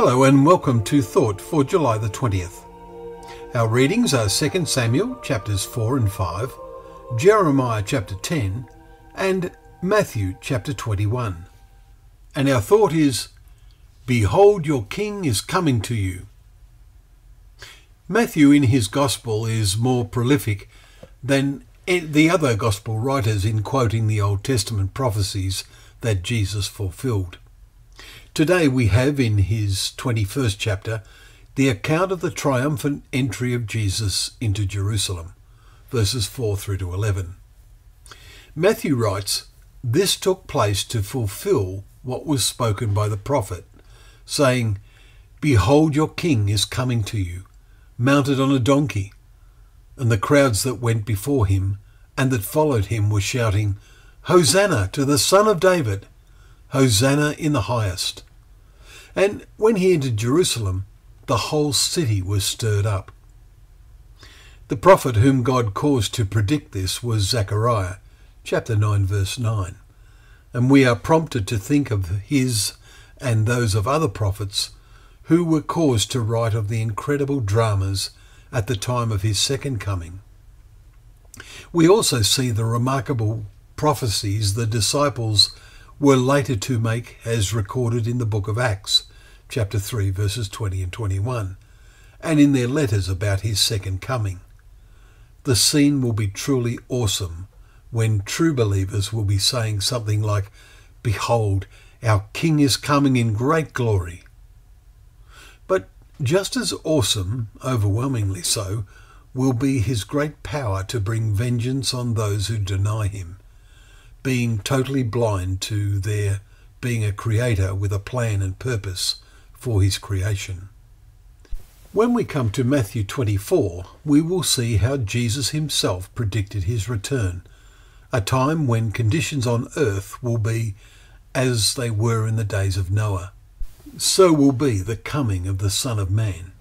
Hello and welcome to Thought for July the 20th. Our readings are 2 Samuel chapters 4 and 5, Jeremiah chapter 10, and Matthew chapter 21. And our thought is Behold, your king is coming to you. Matthew in his gospel is more prolific than the other gospel writers in quoting the Old Testament prophecies that Jesus fulfilled. Today we have in his 21st chapter the account of the triumphant entry of Jesus into Jerusalem, verses 4 through to 11. Matthew writes, This took place to fulfill what was spoken by the prophet, saying, Behold, your king is coming to you, mounted on a donkey. And the crowds that went before him and that followed him were shouting, Hosanna to the Son of David! Hosanna in the highest! And when he entered Jerusalem, the whole city was stirred up. The prophet whom God caused to predict this was Zechariah, chapter 9, verse 9. And we are prompted to think of his and those of other prophets who were caused to write of the incredible dramas at the time of his second coming. We also see the remarkable prophecies the disciples were later to make as recorded in the book of Acts, chapter 3, verses 20 and 21, and in their letters about his second coming. The scene will be truly awesome when true believers will be saying something like, Behold, our King is coming in great glory. But just as awesome, overwhelmingly so, will be his great power to bring vengeance on those who deny him, being totally blind to there being a creator with a plan and purpose for his creation. When we come to Matthew 24, we will see how Jesus himself predicted his return, a time when conditions on earth will be as they were in the days of Noah. So will be the coming of the Son of Man.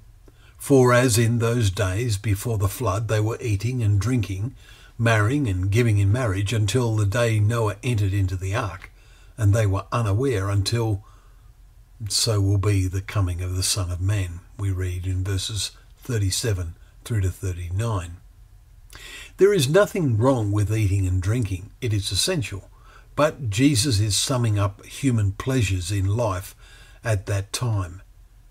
For as in those days before the flood they were eating and drinking, marrying and giving in marriage until the day Noah entered into the ark, and they were unaware until so will be the coming of the Son of Man, we read in verses 37 through to 39. There is nothing wrong with eating and drinking, it is essential, but Jesus is summing up human pleasures in life at that time,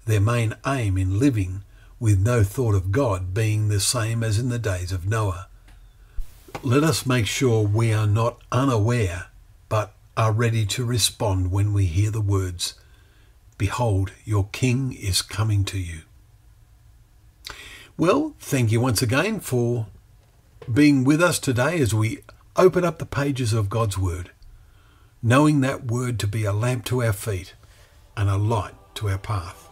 their main aim in living with no thought of God being the same as in the days of Noah. Let us make sure we are not unaware, but are ready to respond when we hear the words, Behold, your King is coming to you. Well, thank you once again for being with us today as we open up the pages of God's Word, knowing that Word to be a lamp to our feet and a light to our path.